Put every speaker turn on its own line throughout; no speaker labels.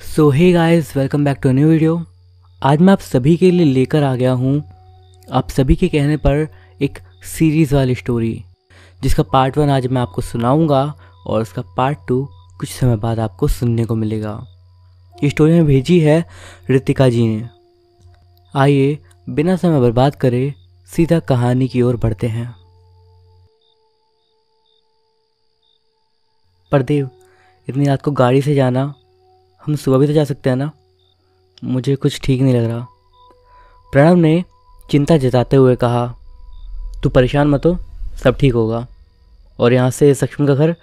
So hey guys welcome back to new video आज मैं आप सभी के लिए लेकर आ गया हूँ आप सभी के कहने पर एक सीरीज़ वाली स्टोरी जिसका पार्ट वन आज मैं आपको सुनाऊँगा और उसका पार्ट टू कुछ समय बाद आपको सुनने को मिलेगा। ये स्टोरी में भेजी है ऋतिका जी ने। आइए, बिना समय बर्बाद करे सीधा कहानी की ओर बढ़ते हैं। परदेव, इतनी रात को गाड़ी से जाना हम सुबह भी तो जा सकते हैं ना। मुझे कुछ ठीक नहीं लग रहा। प्रणव ने चिंता जताते हुए कहा, तू परेशान मत हो, सब ठीक होगा। और यहाँ से सक्षम का घर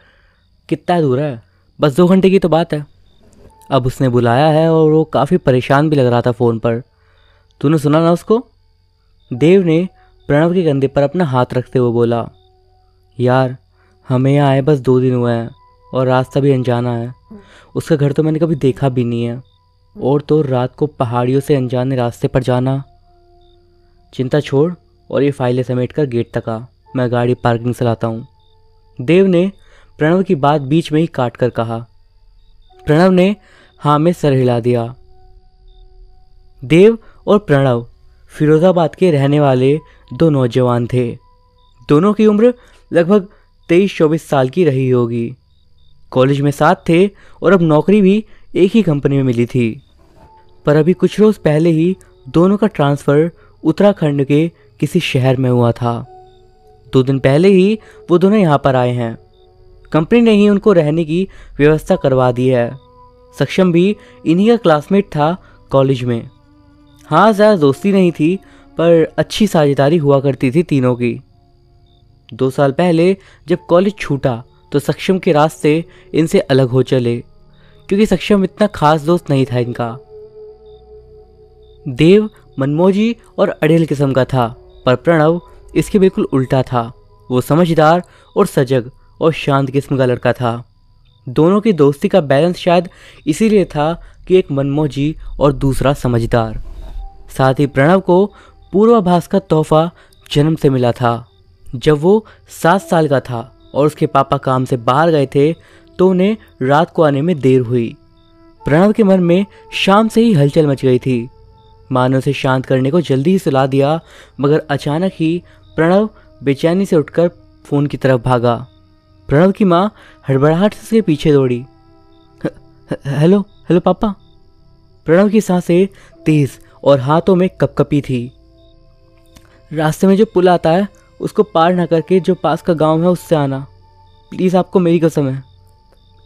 कितना दूर है? बस दो घंटे की तो बात है। अब उसने बुलाया है और वो काफ़ी परेशान भी लग रहा था फ़ोन पर। तूने सुना ना उसको? देव ने प्रणव के कंधे पर अपना हाथ रखते हुए बोला, यार, हमें यहाँ आए बस दो दिन हुए हैं और रास्ता भी अनजाना है। उसका घर तो मैंने कभी देखा भी नहीं है। और तो रात को पहाड़ियों से अनजाने रास्ते पर जाना। चिंता छोड़ और ये फाइलें समेट कर गेट तक आ। मैं गाड़ी पार्किंग से लाता हूँ। देव ने प्रणव की बात बीच में ही काट कर कहा। प्रणव ने हाँ में सर हिला दिया। देव और प्रणव फिरोजाबाद के रहने वाले दो नौजवान थे। दोनों की उम्र लगभग तेईस चौबीस साल की रही होगी। कॉलेज में साथ थे और अब नौकरी भी एक ही कंपनी में मिली थी। पर अभी कुछ रोज़ पहले ही दोनों का ट्रांसफ़र उत्तराखंड के किसी शहर में हुआ था। दो दिन पहले ही वो दोनों यहाँ पर आए हैं। कंपनी ने ही उनको रहने की व्यवस्था करवा दी है। सक्षम भी इन्हीं का क्लासमेट था कॉलेज में। हाँ ज़्यादा दोस्ती नहीं थी, पर अच्छी साझेदारी हुआ करती थी तीनों की। दो साल पहले जब कॉलेज छूटा तो सक्षम के रास्ते इनसे अलग हो चले, क्योंकि सक्षम इतना खास दोस्त नहीं था इनका। देव मनमोजी और अड़ेल किस्म का था, पर प्रणव इसके बिल्कुल उल्टा था। वो समझदार और सजग और शांत किस्म का लड़का था। दोनों की दोस्ती का बैलेंस शायद इसीलिए था कि एक मनमोजी और दूसरा समझदार। साथ ही प्रणव को पूर्वाभास का तोहफा जन्म से मिला था, जब वो सात साल का था। और उसके पापा काम से बाहर गए थे तो उन्हें रात को आने में देर हुई। प्रणव के मन में शाम से ही हलचल मच गई थी। माँ ने उसे शांत करने को जल्दी ही सुला दिया, मगर अचानक ही प्रणव बेचैनी से उठकर फ़ोन की तरफ़ भागा। प्रणव की माँ हड़बड़ाहट से उसके पीछे दौड़ी। हेलो हेलो पापा। प्रणव की साँसें तेज और हाथों में कपकपी थी। रास्ते में जो पुल आता है उसको पार ना करके जो पास का गाँव है उससे आना। प्लीज़ आपको मेरी कसम है।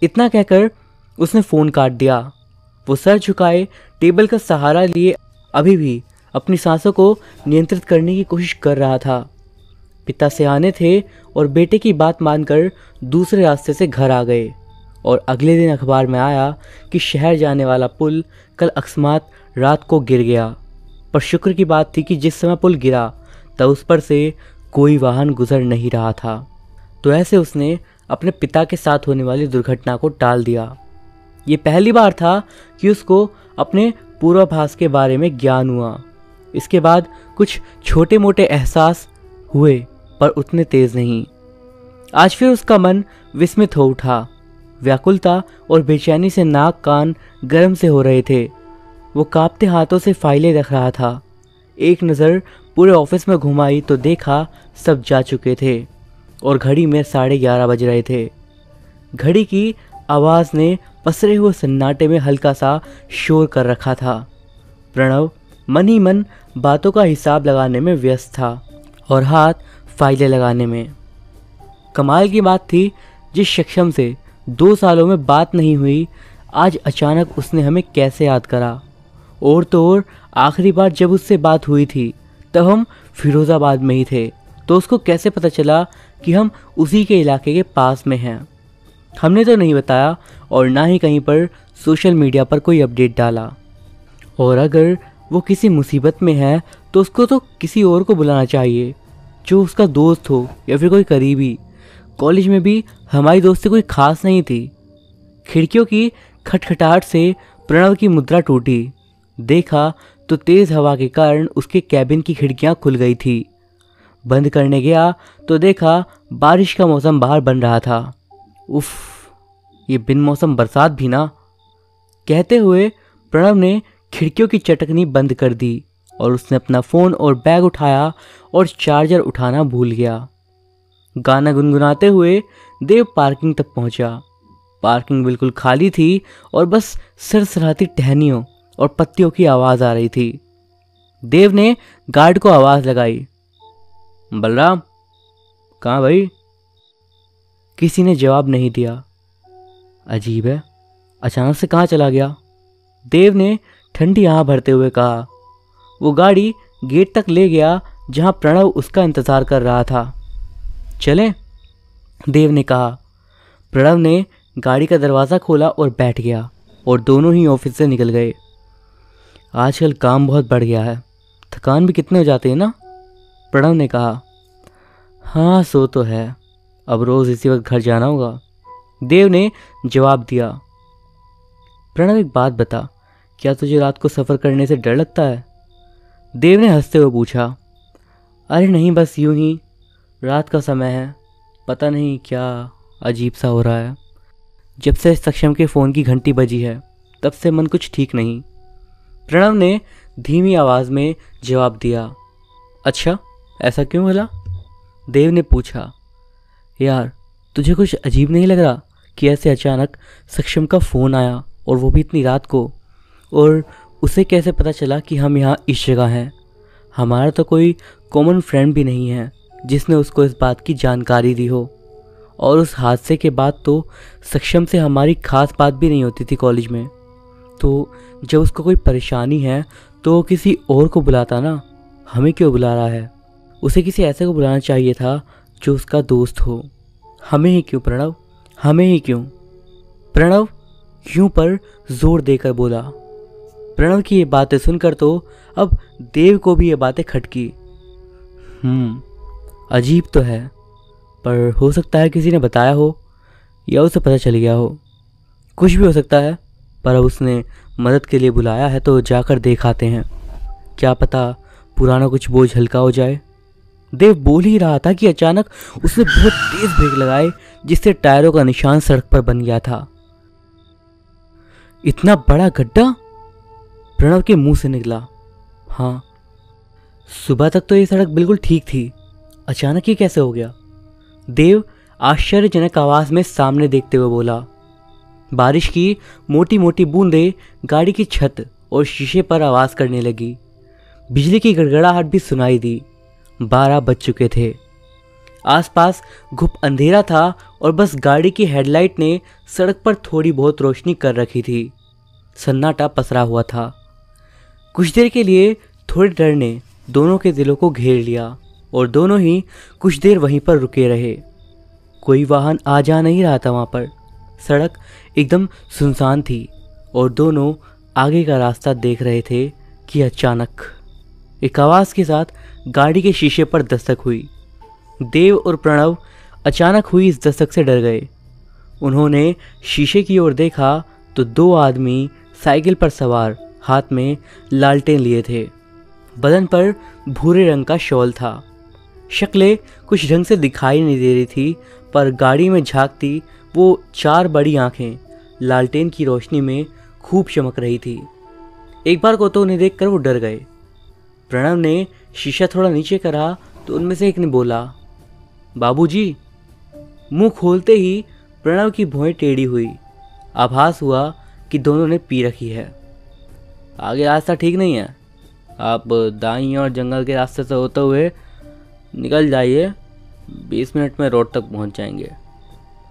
इतना कहकर उसने फ़ोन काट दिया। वो सर झुकाए, टेबल का सहारा लिए अभी भी अपनी सांसों को नियंत्रित करने की कोशिश कर रहा था। पिता से आने थे और बेटे की बात मानकर दूसरे रास्ते से घर आ गए और अगले दिन अखबार में आया कि शहर जाने वाला पुल कल अकस्मात रात को गिर गया। पर शुक्र की बात थी कि जिस समय पुल गिरा, तब उस पर से कोई वाहन गुजर नहीं रहा था। तो ऐसे उसने अपने पिता के साथ होने वाली दुर्घटना को टाल दिया। ये पहली बार था कि उसको अपने पूर्वाभास के बारे में ज्ञान हुआ। इसके बाद कुछ छोटे मोटे एहसास हुए, पर उतने तेज नहीं। आज फिर उसका मन विस्मित हो उठा। व्याकुलता और बेचैनी से नाक कान गर्म से हो रहे थे। वो कांपते हाथों से फाइलें रख रहा था। एक नज़र पूरे ऑफ़िस में घुमाई तो देखा सब जा चुके थे और घड़ी में साढ़े ग्यारह बज रहे थे। घड़ी की आवाज़ ने पसरे हुए सन्नाटे में हल्का सा शोर कर रखा था। प्रणव मन ही मन बातों का हिसाब लगाने में व्यस्त था और हाथ फाइलें लगाने में। कमाल की बात थी, जिस सक्षम से दो सालों में बात नहीं हुई, आज अचानक उसने हमें कैसे याद करा? और तो और आखिरी बार जब उससे बात हुई थी तब हम फिरोज़ाबाद में ही थे। तो उसको कैसे पता चला कि हम उसी के इलाके के पास में हैं? हमने तो नहीं बताया और ना ही कहीं पर सोशल मीडिया पर कोई अपडेट डाला। और अगर वो किसी मुसीबत में है तो उसको तो किसी और को बुलाना चाहिए, जो उसका दोस्त हो या फिर कोई करीबी। कॉलेज में भी हमारी दोस्ती कोई खास नहीं थी। खिड़कियों की खटखटाहट से प्रणव की मुद्रा टूटी। देखा तो तेज़ हवा के कारण उसके कैबिन की खिड़कियाँ खुल गई थी। बंद करने गया तो देखा बारिश का मौसम बाहर बन रहा था। उफ, ये बिन मौसम बरसात भी ना। कहते हुए प्रणव ने खिड़कियों की चटकनी बंद कर दी और उसने अपना फ़ोन और बैग उठाया और चार्जर उठाना भूल गया। गाना गुनगुनाते हुए देव पार्किंग तक पहुँचा। पार्किंग बिल्कुल खाली थी और बस सरसराती टहनियों और पत्तियों की आवाज़ आ रही थी। देव ने गार्ड को आवाज़ लगाई। बलराम, कहाँ भाई? किसी ने जवाब नहीं दिया। अजीब है। अचानक से कहाँ चला गया? देव ने ठंडी आह भरते हुए कहा। वो गाड़ी गेट तक ले गया, जहाँ प्रणव उसका इंतज़ार कर रहा था। चलें, देव ने कहा। प्रणव ने गाड़ी का दरवाज़ा खोला और बैठ गया, और दोनों ही ऑफ़िस से निकल गए। आजकल काम बहुत बढ़ गया है। थकान भी कितने हो जाते हैं ना? प्रणव ने कहा हाँ सो तो है। अब रोज़ इसी वक्त घर जाना होगा। देव ने जवाब दिया, प्रणव, एक बात बता, क्या तुझे रात को सफ़र करने से डर लगता है? देव ने हँसते हुए पूछा, अरे नहीं, बस यूँ ही। रात का समय है। पता नहीं क्या अजीब सा हो रहा है। जब से सक्षम के फ़ोन की घंटी बजी है, तब से मन कुछ ठीक नहीं। प्रणव ने धीमी आवाज़ में जवाब दिया अच्छा ऐसा क्यों भला? देव ने पूछा, यार, तुझे कुछ अजीब नहीं लग रहा कि ऐसे अचानक सक्षम का फ़ोन आया और वो भी इतनी रात को? और उसे कैसे पता चला कि हम यहाँ इस जगह हैं? हमारा तो कोई कॉमन फ्रेंड भी नहीं है, जिसने उसको इस बात की जानकारी दी हो। और उस हादसे के बाद तो सक्षम से हमारी खास बात भी नहीं होती थी कॉलेज में। तो जब उसको कोई परेशानी है तो वो किसी और को बुलाता ना। हमें क्यों बुला रहा है? उसे किसी ऐसे को बुलाना चाहिए था, जो उसका दोस्त हो। हमें ही क्यों, प्रणव? हमें ही क्यों? प्रणव यूँ पर ज़ोर देकर बोला। प्रणव की ये बातें सुनकर तो अब देव को भी ये बातें खटकी। हम्म अजीब तो है, पर हो सकता है किसी ने बताया हो, या उसे पता चल गया हो। कुछ भी हो सकता है। पर अब उसने मदद के लिए बुलाया है तो जाकर देख आते हैं। क्या पता पुराना कुछ बोझ हल्का हो जाए? देव बोल ही रहा था कि अचानक उसने बहुत तेज ब्रेक लगाए, जिससे टायरों का निशान सड़क पर बन गया था। इतना बड़ा गड्ढा? प्रणव के मुँह से निकला। हाँ। सुबह तक तो ये सड़क बिल्कुल ठीक थी। अचानक ये कैसे हो गया? देव आश्चर्यजनक आवाज़ में सामने देखते हुए बोला बारिश की मोटी मोटी बूंदें गाड़ी की छत और शीशे पर आवाज़ करने लगी। बिजली की गड़गड़ाहट भी सुनाई दी। बारह बज चुके थे। आसपास घुप अंधेरा था और बस गाड़ी की हेडलाइट ने सड़क पर थोड़ी बहुत रोशनी कर रखी थी। सन्नाटा पसरा हुआ था। कुछ देर के लिए थोड़े डर ने दोनों के दिलों को घेर लिया और दोनों ही कुछ देर वहीं पर रुके रहे। कोई वाहन आ जा नहीं रहा था वहाँ पर। सड़क एकदम सुनसान थी और दोनों आगे का रास्ता देख रहे थे कि अचानक। एक आवाज़ के साथ गाड़ी के शीशे पर दस्तक हुई। देव और प्रणव अचानक हुई इस दस्तक से डर गए। उन्होंने शीशे की ओर देखा तो दो आदमी साइकिल पर सवार हाथ में लालटेन लिए थे। बदन पर भूरे रंग का शॉल था। शक्लें कुछ ढंग से दिखाई नहीं दे रही थी, पर गाड़ी में झांकती वो चार बड़ी आँखें लालटेन की रोशनी में खूब चमक रही थी। एक बार को तो उन्हें देखकर वो डर गए। प्रणव ने शीशा थोड़ा नीचे करा तो उनमें से एक ने बोला, बाबूजी, मुँह खोलते ही प्रणव की भौएँ टेढ़ी हुई। आभास हुआ कि दोनों ने पी रखी है। आगे रास्ता ठीक नहीं है। आप दाई और जंगल के रास्ते से होते हुए निकल जाइए। बीस मिनट में रोड तक पहुँच जाएँगे।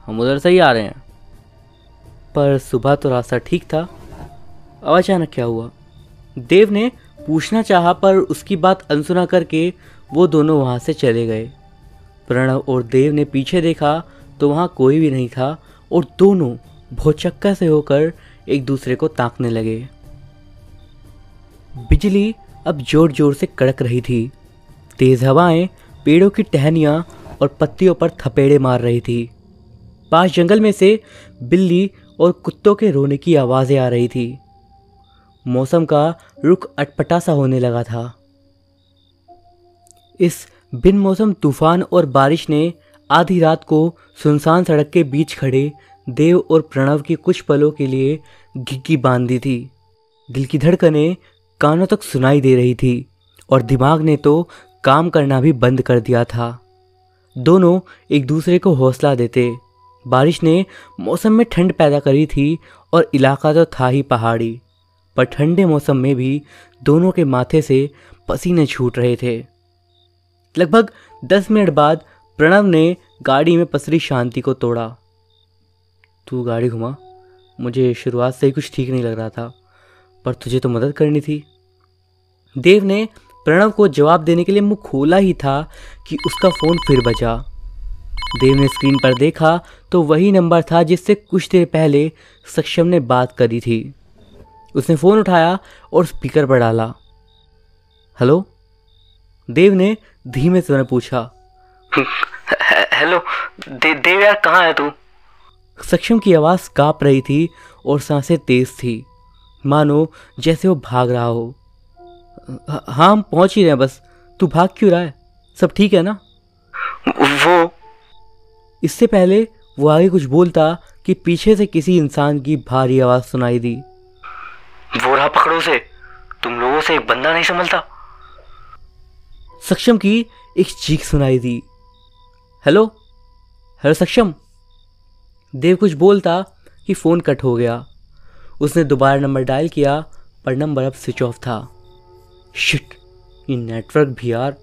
हम उधर से ही आ रहे हैं। पर सुबह तो रास्ता ठीक था। अब अचानक क्या हुआ? देव ने पूछना चाहा, पर उसकी बात अनसुना करके वो दोनों वहाँ से चले गए। प्रणव और देव ने पीछे देखा तो वहाँ कोई भी नहीं था और दोनों भौचक्का से होकर एक दूसरे को ताकने लगे। बिजली अब ज़ोर ज़ोर से कड़क रही थी। तेज हवाएँ, पेड़ों की टहनियाँ और पत्तियों पर थपेड़े मार रही थी। पास जंगल में से बिल्ली और कुत्तों के रोने की आवाज़ें आ रही थी। मौसम का रुख अटपटा सा होने लगा था। इस बिन मौसम तूफ़ान और बारिश ने आधी रात को सुनसान सड़क के बीच खड़े देव और प्रणव की कुछ पलों के लिए घिग्गी बाँध दी थी। दिल की धड़कनें कानों तक सुनाई दे रही थी और दिमाग ने तो काम करना भी बंद कर दिया था। दोनों एक दूसरे को हौसला देते बारिश ने मौसम में ठंड पैदा करी थी और इलाका तो था ही पहाड़ी, पर ठंडे मौसम में भी दोनों के माथे से पसीने छूट रहे थे। लगभग दस मिनट बाद प्रणव ने गाड़ी में पसरी शांति को तोड़ा। तू गाड़ी घुमा, मुझे शुरुआत से ही कुछ ठीक नहीं लग रहा था, पर तुझे तो मदद करनी थी। देव ने प्रणव को जवाब देने के लिए मुँह खोला ही था कि उसका फ़ोन फिर बजा। देव ने स्क्रीन पर देखा तो वही नंबर था जिससे कुछ देर पहले सक्षम ने बात करी थी। उसने फ़ोन उठाया और स्पीकर पर डाला। हेलो? देव ने धीमे से पूछा।
हेलो दे, देव यार कहाँ है तू?
सक्षम की आवाज़ काँप रही थी और साँसें तेज थी। मानो जैसे वो भाग रहा हो। हाँ हम पहुँच ही रहे हैं बस। तू भाग क्यों रहा है? सब ठीक है ना?
वो
इससे पहले वो आगे कुछ बोलता कि पीछे से किसी इंसान की भारी आवाज़ सुनाई दी।
वो रहा पकड़ो से तुम लोगों से एक बंदा नहीं संभलता।
सक्षम की एक चीख सुनाई दी। हेलो? हेलो सक्षम? देव कुछ बोलता कि फ़ोन कट हो गया। उसने दोबारा नंबर डायल किया पर नंबर अब स्विच ऑफ़ था। शिट ये नेटवर्क भी यार।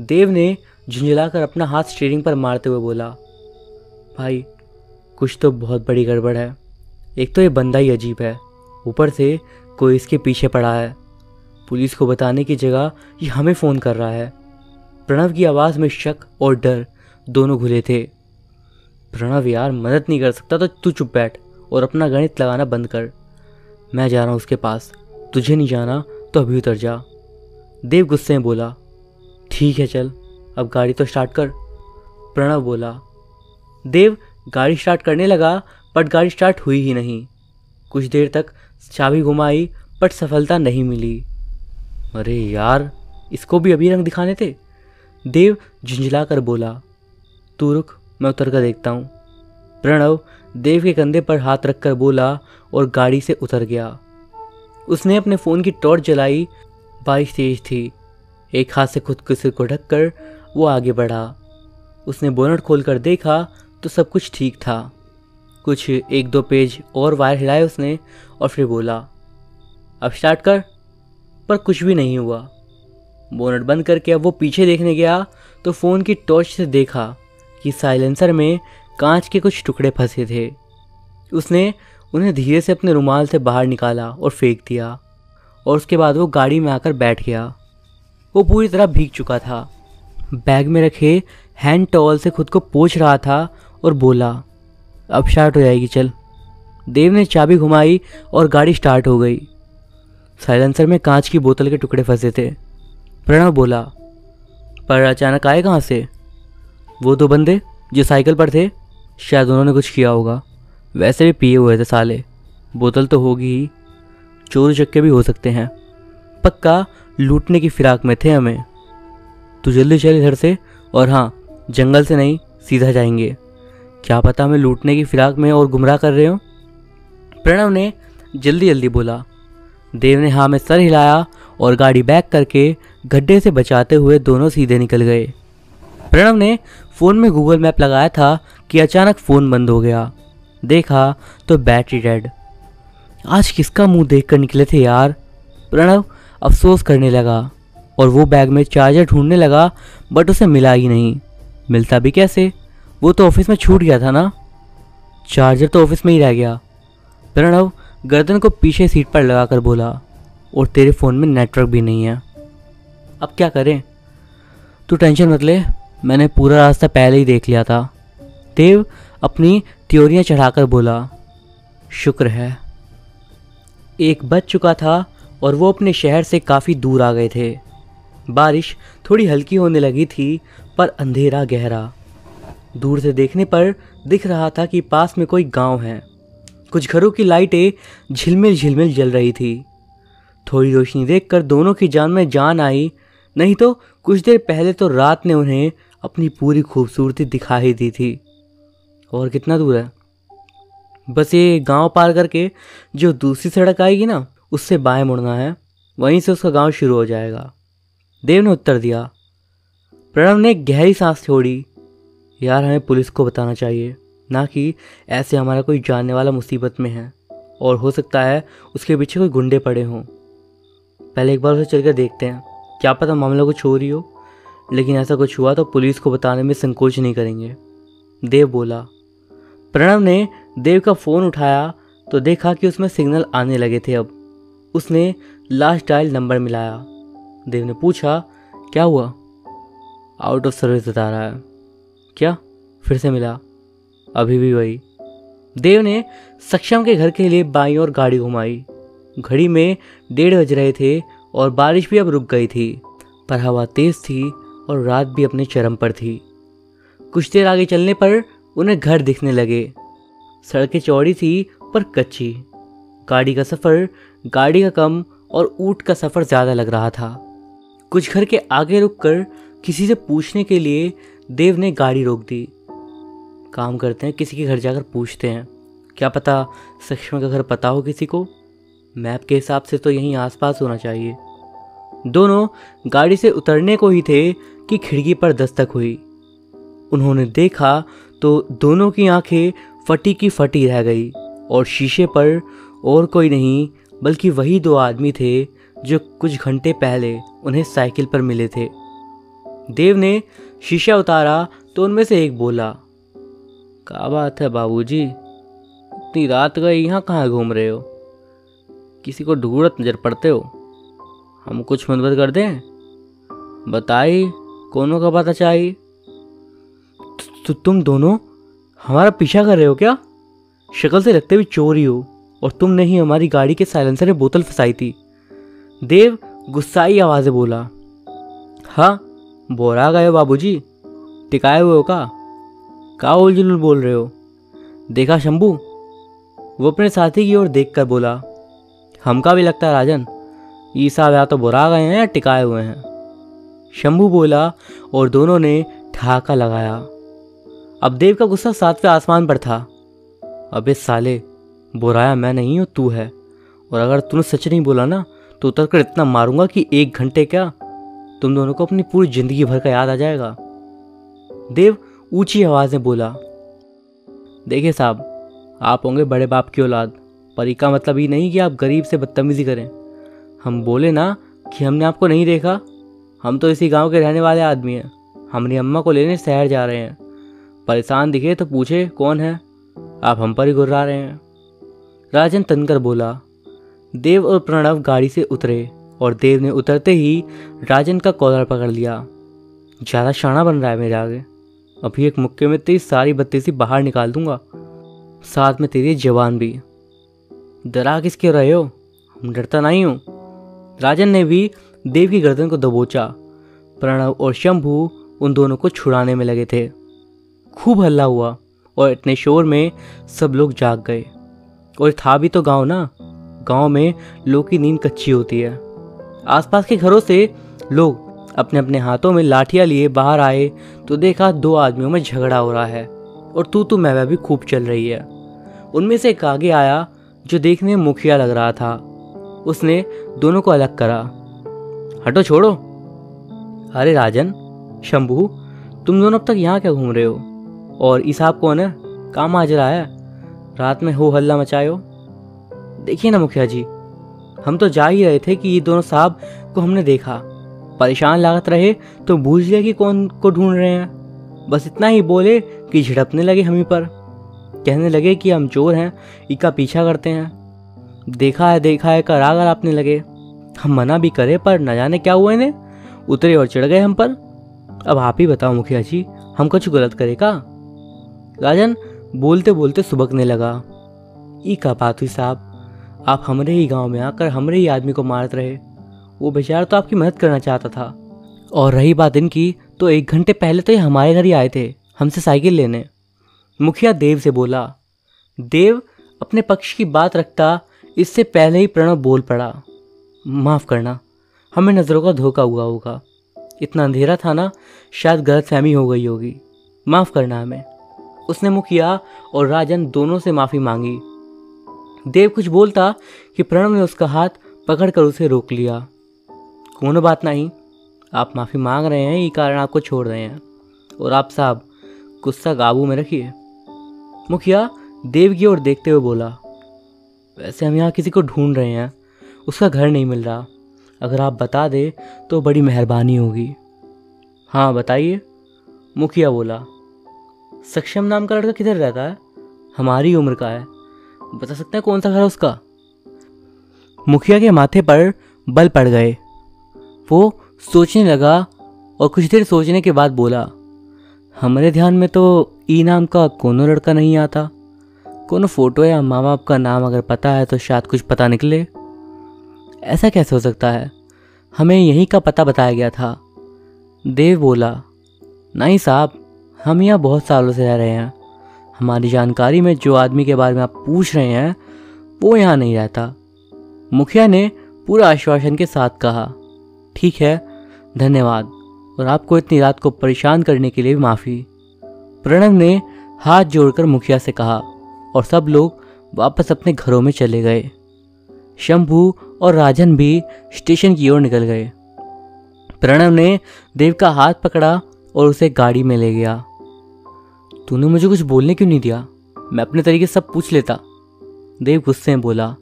देव ने झुंझलाकर अपना हाथ स्टीयरिंग पर मारते हुए बोला भाई, कुछ तो बहुत बड़ी गड़बड़ है। एक तो ये बंदा ही अजीब है। ऊपर से कोई इसके पीछे पड़ा है। पुलिस को बताने की जगह ये हमें फ़ोन कर रहा है। प्रणव की आवाज़ में शक और डर दोनों घुले थे। प्रणव, यार, मदद नहीं कर सकता तो तू चुप बैठ और अपना गणित लगाना बंद कर। मैं जा रहा हूँ उसके पास। तुझे नहीं जाना तो अभी उतर जा। देव गुस्से में बोला, ठीक है, चल, अब गाड़ी तो स्टार्ट कर। प्रणव बोला देव गाड़ी स्टार्ट करने लगा बट गाड़ी स्टार्ट हुई ही नहीं। कुछ देर तक चाबी घुमाई बट सफलता नहीं मिली। अरे यार, इसको भी अभी रंग दिखाने थे? देव झुंझला कर बोला, तू रुक, मैं उतर कर देखता हूँ। प्रणव देव के कंधे पर हाथ रखकर बोला और गाड़ी से उतर गया। उसने अपने फ़ोन की टॉर्च जलाई। बारिश तेज थी। एक हाथ से खुद के सिर को ढककर वो आगे बढ़ा। उसने बोनट खोलकर देखा तो सब कुछ ठीक था। कुछ एक दो पेज और वायर हिलाए उसने और फिर बोला, अब स्टार्ट कर। पर कुछ भी नहीं हुआ। बोनट बंद करके अब वो पीछे देखने गया तो फ़ोन की टॉर्च से देखा कि साइलेंसर में कांच के कुछ टुकड़े फंसे थे। उसने उन्हें धीरे से अपने रुमाल से बाहर निकाला और फेंक दिया और उसके बाद वो गाड़ी में आकर बैठ गया। वो पूरी तरह भीग चुका था। बैग में रखे हैंड टॉवल से खुद को पोछ रहा था और बोला, अब स्टार्ट हो जाएगी, चल. देव ने चाबी घुमाई और गाड़ी स्टार्ट हो गई। साइलेंसर में कांच की बोतल के टुकड़े फंसे थे। प्रणव बोला, पर अचानक आए कहाँ से? वो दो बंदे जो साइकिल पर थे, शायद उन्होंने कुछ किया होगा। वैसे भी पिए हुए थे साले। बोतल तो होगी ही। चोर चक्के भी हो सकते हैं। पक्का लूटने की फिराक में थे हमें। तू जल्दी चल इधर से और हाँ जंगल से नहीं, सीधा जाएँगे। क्या पता हमें लूटने की फिराक में और गुमराह कर रहे हो? प्रणव ने जल्दी जल्दी बोला, देव ने हाँ में सर हिलाया और गाड़ी बैक करके गड्ढे से बचाते हुए दोनों सीधे निकल गए। प्रणव ने फ़ोन में गूगल मैप लगाया था कि अचानक फ़ोन बंद हो गया। देखा तो बैटरी डेड। आज किसका मुँह देखकर निकले थे यार? प्रणव अफसोस करने लगा और वो बैग में चार्जर ढूँढने लगा, बट उसे मिला ही नहीं। मिलता भी कैसे? वो तो ऑफ़िस में छूट गया था ना? चार्जर तो ऑफ़िस में ही रह गया। प्रणव गर्दन को पीछे सीट पर लगाकर बोला, और तेरे फ़ोन में नेटवर्क भी नहीं है। अब क्या करें? तू टेंशन मत ले, मैंने पूरा रास्ता पहले ही देख लिया था। देव अपनी त्योरियाँ चढ़ाकर बोला, शुक्र है। एक बज चुका था और वो अपने शहर से काफ़ी दूर आ गए थे। बारिश थोड़ी हल्की होने लगी थी, पर अंधेरा गहरा। दूर से देखने पर दिख रहा था कि पास में कोई गाँव है। कुछ घरों की लाइटें झिलमिल झिलमिल जल रही थी। थोड़ी रोशनी देखकर दोनों की जान में जान आई। नहीं तो कुछ देर पहले तो रात ने उन्हें अपनी पूरी खूबसूरती दिखा ही दी थी। और कितना दूर है? बस ये गाँव पार करके जो दूसरी सड़क आएगी ना, उससे बाएँ मुड़ना है। वहीं से उसका गाँव शुरू हो जाएगा। देव ने उत्तर दिया। प्रणव ने गहरी सांस छोड़ी। यार हमें पुलिस को बताना चाहिए, ना कि ऐसे हमारा कोई जानने वाला मुसीबत में है। और हो सकता है उसके पीछे कोई गुंडे पड़े हों। पहले एक बार उसे चल कर देखते हैं। क्या पता मामला कुछ हो रही हो। लेकिन ऐसा कुछ हुआ तो पुलिस को बताने में संकोच नहीं करेंगे। देव बोला। प्रणव ने देव का फ़ोन उठाया तो देखा कि उसमें सिग्नल आने लगे थे अब। उसने लास्ट डायल नंबर मिलाया। देव ने पूछा, क्या हुआ? आउट ऑफ़ सर्विस बता रहा है। क्या? फिर से मिला। अभी भी वही। देव ने सक्षम के घर के लिए बाई और गाड़ी घुमाई। घड़ी में डेढ़ बज रहे थे और बारिश भी अब रुक गई थी, पर हवा तेज थी और रात भी अपने चरम पर थी। कुछ देर आगे चलने पर उन्हें घर दिखने लगे। सड़कें चौड़ी थी पर कच्ची। गाड़ी का सफ़र, गाड़ी का कम और ऊँट का सफ़र ज़्यादा लग रहा था। कुछ घर के आगे रुककर किसी से पूछने के लिए देव ने गाड़ी रोक दी। काम करते हैं, किसी के घर जाकर पूछते हैं, क्या पता सक्षम का घर पता हो किसी को? मैप के हिसाब से तो यहीं आसपास होना चाहिए। दोनों गाड़ी से उतरने को ही थे कि खिड़की पर दस्तक हुई। उन्होंने देखा तो दोनों की आँखें फटी की फटी रह गई और शीशे पर और कोई नहीं, बल्कि वही दो आदमी थे जो कुछ घंटे पहले उन्हें साइकिल पर मिले थे। देव ने शीशा उतारा तो उनमें से एक बोला, क्या बात है बाबूजी? इतनी रात गए यहाँ कहाँ घूम रहे हो? किसी को ढूंढत नज़र पड़ते हो? हम कुछ मदद कर दें? बताई, कौनों का पता चाहिए तो तुम दोनों हमारा पीछा कर रहे हो क्या? शक्ल से लगते भी चोरी हो और तुमने ही हमारी गाड़ी के साइलेंसर में बोतल फंसाई थी। देव गुस्साई आवाज़ें बोला हाँ बोरा गए बाबूजी? टिकाए हुए हो का? का उलझुल बोल रहे हो? देखा शंभू? वो अपने साथी की ओर देखकर बोला हमका भी लगता है राजन ये साहब या तो बुरा गए हैं या टिकाए हुए हैं। शंभू बोला, और दोनों ने ठहाका लगाया। अब देव का गुस्सा सातवें आसमान पर था। अबे साले, बुराया मैं नहीं हूँ, तू है। और अगर तूने सच नहीं बोला ना तो उतर कर इतना मारूँगा कि एक घंटे क्या तुम दोनों को अपनी पूरी ज़िंदगी भर का याद आ जाएगा। देव ऊँची आवाज़ में बोला, देखिए साहब, आप होंगे बड़े बाप की औलाद, पर इसका मतलब ये नहीं कि आप गरीब से बदतमीज़ी करें। हम बोले ना कि हमने आपको नहीं देखा, हम तो इसी गाँव के रहने वाले आदमी हैं। हमारी अम्मा को लेने शहर जा रहे हैं। परेशान दिखे तो पूछे, कौन है? आप हम पर ही गुर्रा रहे हैं। राजन तनकर बोला, देव और प्रणव गाड़ी से उतरे। और देव ने उतरते ही राजन का कॉलर पकड़ लिया। ज़्यादा शाना बन रहा है मेरे आगे। अभी एक मुक्के में तेरी सारी बत्तीसी बाहर निकाल दूँगा। साथ में तेरी जवान भी। डरा किसके रहे हो? हम डरता नहीं हूँ। राजन ने भी देव की गर्दन को दबोचा। प्रणव और शंभू उन दोनों को छुड़ाने में लगे थे। खूब हल्ला हुआ और इतने शोर में सब लोग जाग गए। और था भी तो गाँव ना? गाँव में लोग की नींद कच्ची होती है। आसपास के घरों से लोग अपने अपने हाथों में लाठियाँ लिए बाहर आए तो देखा दो आदमियों में झगड़ा हो रहा है और तू तू मैं भी खूब चल रही है। उनमें से एक आगे आया जो देखने में मुखिया लग रहा था। उसने दोनों को अलग करा। हटो छोड़ो। अरे राजन, शंभू, तुम दोनों अब तक यहाँ क्या घूम रहे हो? और ईसाब कौन है? काम आज रहा है। रात में हो हल्ला मचायो। देखिए ना मुखिया जी हम तो जा ही रहे थे कि ये दोनों साहब को हमने देखा। परेशान लागत रहे तो भूल लिया कि कौन को ढूंढ रहे हैं। बस इतना ही बोले कि झड़पने लगे हम पर। कहने लगे कि हम चोर हैं इका पीछा करते हैं। देखा है देखा है कर आगर आपने लगे। हम मना भी करे पर न जाने क्या हुआ इन्हें। उतरे और चढ़ गए हम पर। अब आप ही बताओ मुखिया जी, हम कुछ गलत करे का? राजन बोलते बोलते सुबकने लगा। ई का बात हुई साहब आप हमारे ही गाँव में आकर हमारे ही आदमी को मारते रहे। वो बेचारा तो आपकी मदद करना चाहता था। और रही बात इनकी तो एक घंटे पहले तो ये हमारे घर ही आए थे, हमसे साइकिल लेने। मुखिया देव से बोला, देव, अपने पक्ष की बात रखता, इससे पहले ही प्रणव बोल पड़ा। माफ़ करना, हमें नज़रों का धोखा हुआ होगा। इतना अंधेरा था ना, शायद गलत फहमी हो गई होगी। माफ़ करना हमें। उसने मुखिया और राजन दोनों से माफ़ी मांगी। देव कुछ बोलता कि प्रणव ने उसका हाथ पकड़कर उसे रोक लिया। कौन बात नहीं, आप माफ़ी मांग रहे हैं, ये कारण आपको छोड़ रहे हैं। और आप साहब, गुस्सा काबू में रखिए। मुखिया देव की ओर देखते हुए बोला, वैसे हम यहाँ किसी को ढूंढ रहे हैं, उसका घर नहीं मिल रहा। अगर आप बता दें तो बड़ी मेहरबानी होगी। हाँ बताइए। मुखिया बोला, सक्षम नाम का लड़का किधर रहता है? हमारी उम्र का है। बता सकते हैं कौन सा घर है उसका? मुखिया के माथे पर बल पड़ गए। वो सोचने लगा और कुछ देर सोचने के बाद बोला, हमारे ध्यान में तो ई नाम का कोनो लड़का नहीं आता। कोनो फ़ोटो या माँ बाप का नाम अगर पता है तो शायद कुछ पता निकले। ऐसा कैसे हो सकता है? हमें यहीं का पता बताया गया था। देव बोला, नहीं साहब, हम यहाँ बहुत सालों से रह रहे हैं। हमारी जानकारी में जो आदमी के बारे में आप पूछ रहे हैं, वो यहाँ नहीं रहता। मुखिया ने पूरा आश्वासन के साथ कहा, ठीक है, धन्यवाद, और आपको इतनी रात को परेशान करने के लिए भी माफ़ी। प्रणव ने हाथ जोड़कर मुखिया से कहा, और सब लोग वापस अपने घरों में चले गए। शंभू और राजन भी स्टेशन की ओर निकल गए। प्रणव ने देव का हाथ पकड़ा और उसे गाड़ी में ले गया। तूने मुझे कुछ बोलने क्यों नहीं दिया? मैं अपने तरीके सब पूछ लेता। देव गुस्से में बोला,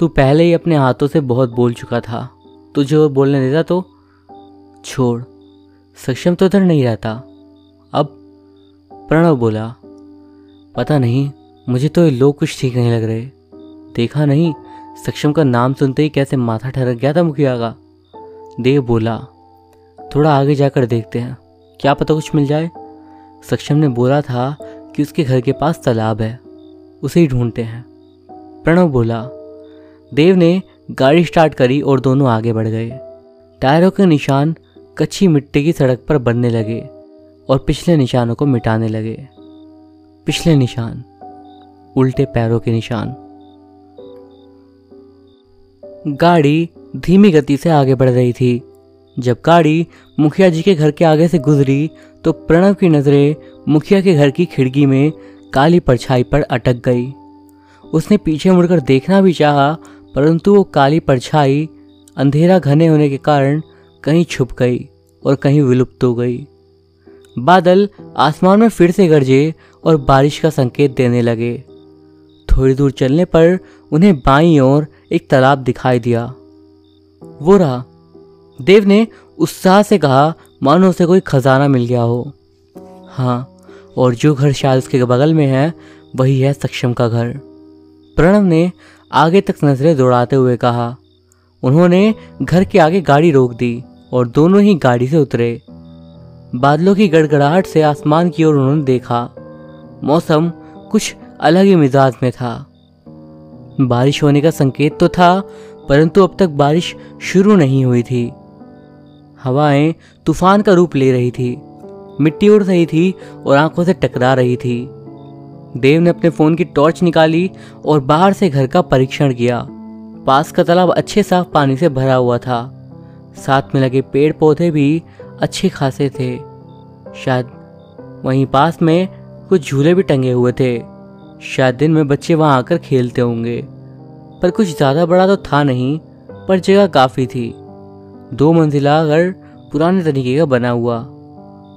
तू पहले ही अपने हाथों से बहुत बोल चुका था। तुझे और बोलने देता तो? छोड़, सक्षम तो इधर नहीं रहता। अब? प्रणव बोला, पता नहीं, मुझे तो ये लोग कुछ ठीक नहीं लग रहे। देखा नहीं, सक्षम का नाम सुनते ही कैसे माथा ठहर गया था मुखिया का? देव बोला, थोड़ा आगे जाकर देखते हैं। क्या पता कुछ मिल जाए? सक्षम ने बोला था कि उसके घर के पास तालाब है, उसे ही ढूंढते हैं। प्रणव बोला, देव ने गाड़ी स्टार्ट करी और दोनों आगे बढ़ गए। टायरों के निशान कच्ची मिट्टी की सड़क पर बनने लगे और पिछले निशानों को मिटाने लगे। पिछले निशान, उल्टे पैरों के निशान। गाड़ी धीमी गति से आगे बढ़ रही थी। जब गाड़ी मुखिया जी के घर के आगे से गुजरी तो प्रणव की नज़रें मुखिया के घर की खिड़की में काली परछाई पर अटक गई। उसने पीछे मुड़कर देखना भी चाहा, परंतु वो काली परछाई अंधेरा घने होने के कारण कहीं छुप गई और कहीं विलुप्त हो गई। बादल आसमान में फिर से गरजे और बारिश का संकेत देने लगे। थोड़ी दूर चलने पर उन्हें बाईं ओर एक तालाब दिखाई दिया। वो रहा। देव ने उत्साह से कहा मानो उसे कोई खजाना मिल गया हो। हाँ और जो घर शायद उसके बगल में है, वही है सक्षम का घर। प्रणव ने आगे तक नज़रें दौड़ाते हुए कहा। उन्होंने घर के आगे गाड़ी रोक दी और दोनों ही गाड़ी से उतरे। बादलों की गड़गड़ाहट से आसमान की ओर उन्होंने देखा। मौसम कुछ अलग ही मिजाज में था। बारिश होने का संकेत तो था, परंतु अब तक बारिश शुरू नहीं हुई थी। हवाएँ तूफ़ान का रूप ले रही थी। मिट्टी उड़ रही थी और आँखों से टकरा रही थी। देव ने अपने फ़ोन की टॉर्च निकाली और बाहर से घर का परीक्षण किया। पास का तालाब अच्छे साफ़ पानी से भरा हुआ था। साथ में लगे पेड़ पौधे भी अच्छे खासे थे। शायद वहीं पास में कुछ झूले भी टंगे हुए थे। शायद दिन में बच्चे वहाँ आकर खेलते होंगे। पर कुछ ज़्यादा बड़ा तो था नहीं, पर जगह काफ़ी थी। दो मंजिला घर पुराने तरीके का बना हुआ।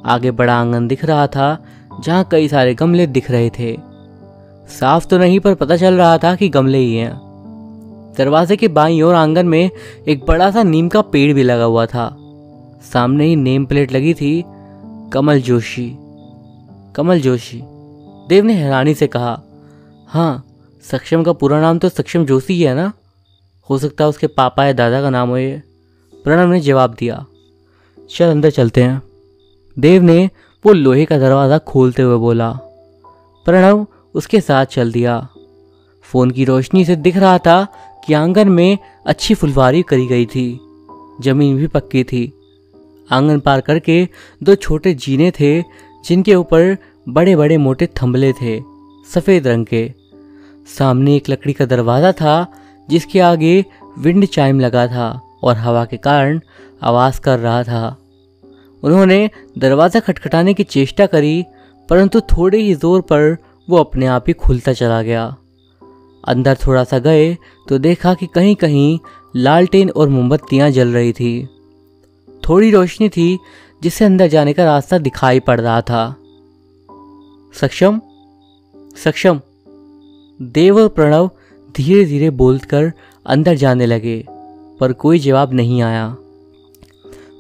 आगे बड़ा आँगन दिख रहा था, जहाँ कई सारे गमले दिख रहे थे। साफ़ तो नहीं, पर पता चल रहा था कि गमले ही हैं। दरवाजे के बाईं ओर आँगन में एक बड़ा सा नीम का पेड़ भी लगा हुआ था। सामने ही नेम प्लेट लगी थी, कमल जोशी। कमल जोशी। देव ने हैरानी से कहा हाँ सक्षम का पूरा नाम तो सक्षम जोशी ही है ना? हो सकता है उसके पापा या दादा का नाम हो ये। प्रणव ने जवाब दिया। चल अंदर चलते हैं। देव ने वो लोहे का दरवाज़ा खोलते हुए बोला। प्रणव उसके साथ चल दिया। फ़ोन की रोशनी से दिख रहा था कि आँगन में अच्छी फुलवारी करी गई थी। ज़मीन भी पक्की थी। आँगन पार करके दो छोटे जीने थे, जिनके ऊपर बड़े बड़े मोटे थंबले थे, सफ़ेद रंग के। सामने एक लकड़ी का दरवाज़ा था, जिसके आगे विंड चाइम लगा था। और हवा के कारण आवाज़ कर रहा था। उन्होंने दरवाज़ा खटखटाने की चेष्टा करी, परंतु थोड़े ही ज़ोर पर वो अपने आप ही खुलता चला गया। अंदर थोड़ा सा गए तो देखा कि कहीं कहीं लालटेन और मोमबत्तियाँ जल रही थी। थोड़ी रोशनी थी, जिससे अंदर जाने का रास्ता दिखाई पड़ रहा था। सक्षम? सक्षम। देव और प्रणव धीरे धीरे बोलकर अंदर जाने लगे। पर कोई जवाब नहीं आया।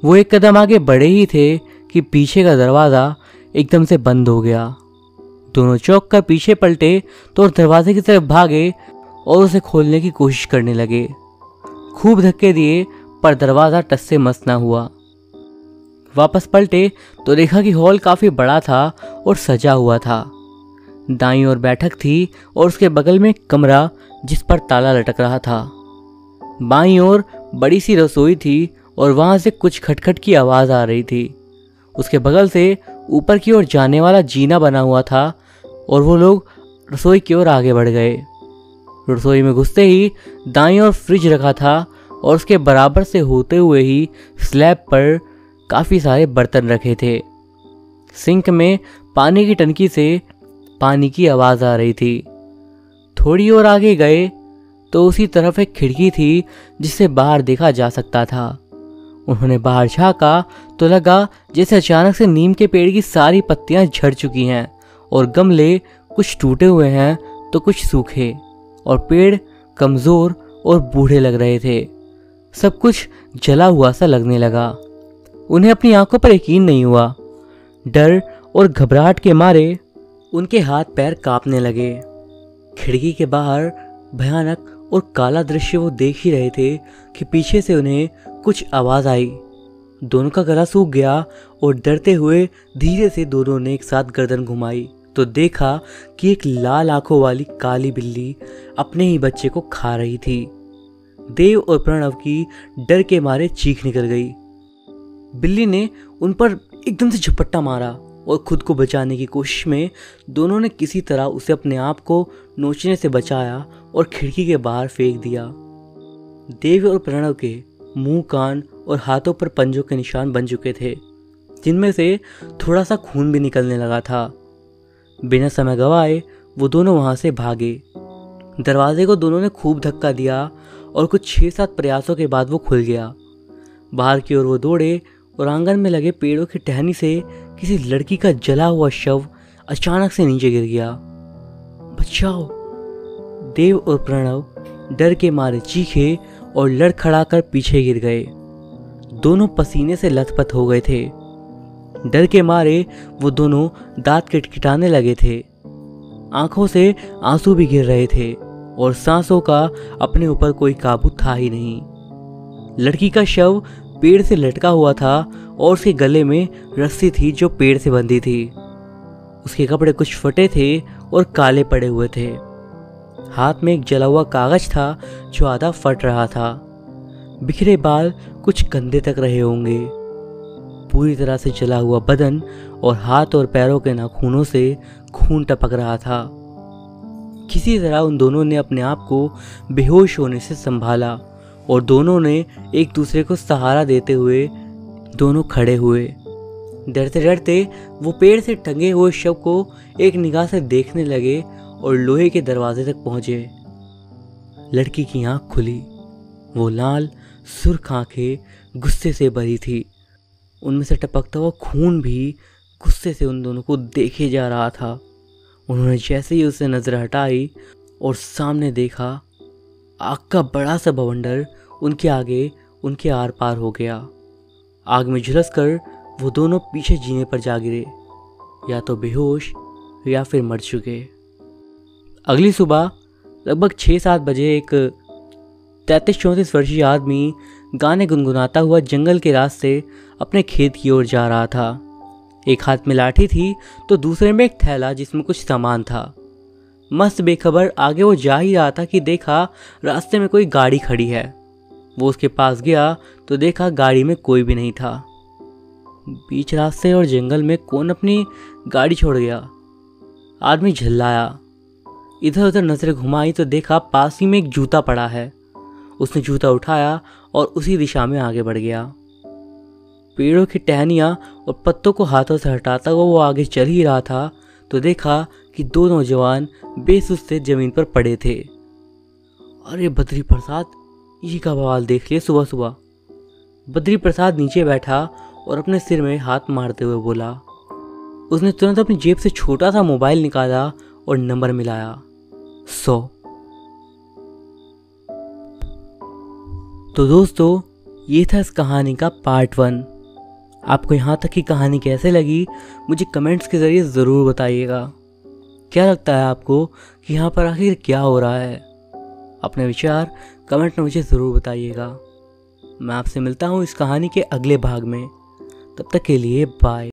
वो एक कदम आगे बढ़े ही थे कि पीछे का दरवाज़ा एकदम से बंद हो गया। दोनों चौक कर पीछे पलटे तो दरवाजे की तरफ़ भागे और उसे खोलने की कोशिश करने लगे। खूब धक्के दिए, पर दरवाज़ा टस से मस ना हुआ। वापस पलटे तो देखा कि हॉल काफ़ी बड़ा था और सजा हुआ था। दाई और बैठक थी और उसके बगल में कमरा जिस पर ताला लटक रहा था। बाई ओर बड़ी सी रसोई थी और वहाँ से कुछ खटखट की आवाज़ आ रही थी। उसके बगल से ऊपर की ओर जाने वाला जीना बना हुआ था और वो लोग रसोई की ओर आगे बढ़ गए। रसोई में घुसते ही दाई ओर फ्रिज रखा था और उसके बराबर से होते हुए ही स्लैब पर काफ़ी सारे बर्तन रखे थे। सिंक में पानी की टंकी से पानी की आवाज़ आ रही थी। थोड़ी और आगे गए तो उसी तरफ़ एक खिड़की थी जिससे बाहर देखा जा सकता था। उन्होंने बाहर झाँका तो लगा जैसे अचानक से नीम के पेड़ की सारी पत्तियाँ झड़ चुकी हैं और गमले कुछ टूटे हुए हैं तो कुछ सूखे और पेड़ कमज़ोर और बूढ़े लग रहे थे। सब कुछ जला हुआ सा लगने लगा। उन्हें अपनी आँखों पर यकीन नहीं हुआ। डर और घबराहट के मारे उनके हाथ पैर कांपने लगे। खिड़की के बाहर भयानक और काला दृश्य वो देख ही रहे थे कि पीछे से उन्हें कुछ आवाज़ आई। दोनों का गला सूख गया और डरते हुए धीरे से दोनों ने एक साथ गर्दन घुमाई। तो देखा कि एक लाल आँखों वाली काली बिल्ली अपने ही बच्चे को खा रही थी। देव और प्रणव की डर के मारे चीख निकल गई। बिल्ली ने उन पर एकदम से झपट्टा मारा। और खुद को बचाने की कोशिश में दोनों ने किसी तरह उसे अपने आप को नोचने से बचाया और खिड़की के बाहर फेंक दिया। देव और प्रणव के मुँह, कान और हाथों पर पंजों के निशान बन चुके थे, जिनमें से थोड़ा सा खून भी निकलने लगा था। बिना समय गवाए वो दोनों वहाँ से भागे। दरवाजे को दोनों ने खूब धक्का दिया और कुछ छः सात प्रयासों के बाद वो खुल गया। बाहर की ओर वो दौड़े और आँगन में लगे पेड़ों की टहनी से किसी लड़की का जला हुआ शव अचानक से नीचे गिर गया। बचाओ। देव और प्रणव डर के मारे चीखे और लड़खड़ा कर पीछे गिर गए। दोनों पसीने से लथपथ हो गए थे। डर के मारे वो दोनों दांत किटकिटाने लगे थे। आँखों से आँसू भी गिर रहे थे और सांसों का अपने ऊपर कोई काबू था ही नहीं। लड़की का शव पेड़ से लटका हुआ था और उसके गले में रस्सी थी जो पेड़ से बंधी थी। उसके कपड़े कुछ फटे थे और काले पड़े हुए थे। हाथ में एक जला हुआ कागज़ था जो आधा फट रहा था। बिखरे बाल कुछ कंधे तक रहे होंगे। पूरी तरह से जला हुआ बदन और हाथ और पैरों के नाखूनों से खून टपक रहा था। किसी तरह उन दोनों ने अपने आप को बेहोश होने से संभाला। और दोनों ने एक दूसरे को सहारा देते हुए दोनों खड़े हुए। डरते डरते वो पेड़ से टंगे हुए शव को एक निगाह से देखने लगे और लोहे के दरवाजे तक पहुँचे। लड़की की आँख खुली। वो लाल, सुर्ख आँखें गुस्से से भरी थी। उनमें से टपकता हुआ खून भी गुस्से से उन दोनों को देखे जा रहा था। उन्होंने जैसे ही उसे नज़र हटाई और सामने देखा, आग का बड़ा सा बवंडर उनके आगे उनके आर पार हो गया। आग में झुलस कर वो दोनों पीछे जीने पर जा गिरे, या तो बेहोश या फिर मर चुके। अगली सुबह लगभग छः सात बजे एक तैंतीस चौंतीस वर्षीय आदमी गाने गुनगुनाता हुआ जंगल के रास्ते अपने खेत की ओर जा रहा था। एक हाथ में लाठी थी तो दूसरे में एक थैला जिसमें कुछ सामान था। मस्त बेखबर आगे वो जा ही रहा था कि देखा रास्ते में कोई गाड़ी खड़ी है। वो उसके पास गया तो देखा गाड़ी में कोई भी नहीं था। बीच रास्ते और जंगल में कौन अपनी गाड़ी छोड़ गया। आदमी झल्लाया। इधर उधर नज़रें घुमाई तो देखा पास ही में एक जूता पड़ा है। उसने जूता उठाया और उसी दिशा में आगे बढ़ गया। पेड़ों की टहनियाँ और पत्तों को हाथों से हटाता हुआ वो आगे चल ही रहा था तो देखा कि दो नौजवान बेसुस से ज़मीन पर पड़े थे। अरे बद्री प्रसाद ये का बवाल देख लिए सुबह सुबह। बद्री प्रसाद नीचे बैठा और अपने सिर में हाथ मारते हुए बोला, उसने तुरंत अपनी जेब से छोटा सा मोबाइल निकाला और नंबर मिलाया। सौ। तो दोस्तों, ये था इस कहानी का पार्ट वन। आपको यहाँ तक की कहानी कैसे लगी, मुझे कमेंट्स के ज़रिए ज़रूर बताइएगा। क्या लगता है आपको कि यहाँ पर आखिर क्या हो रहा है? अपने विचार कमेंट में मुझे ज़रूर बताइएगा। मैं आपसे मिलता हूँ इस कहानी के अगले भाग में। तब तक के लिए बाय।